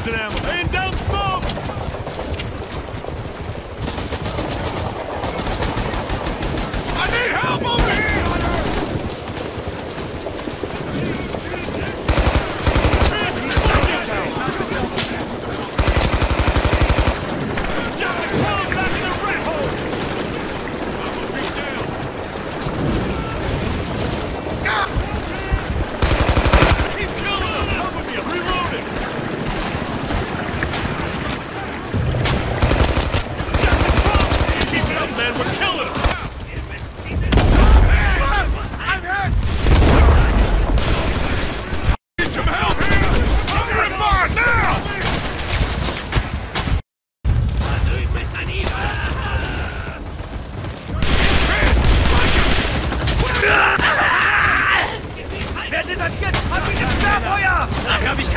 Amsterdam. And down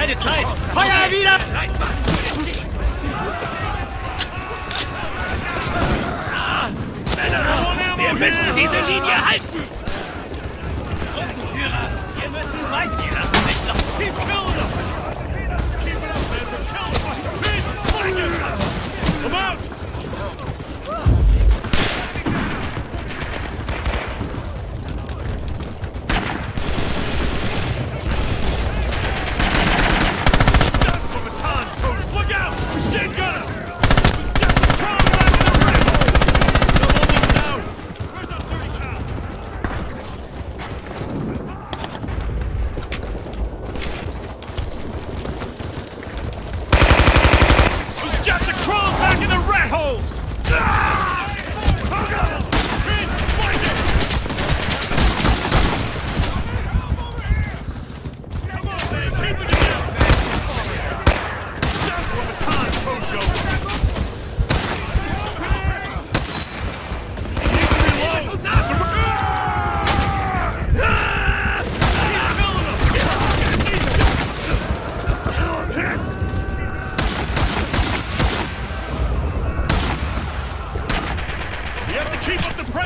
keine Zeit! Feuer wieder! Wir müssen diese Linie halten!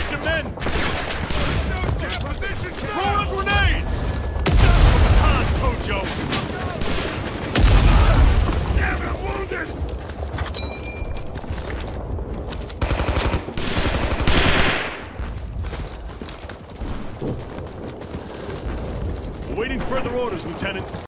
Position men! Position Roll of grenades! That's the baton, Kojo! Awaiting further orders, Lieutenant.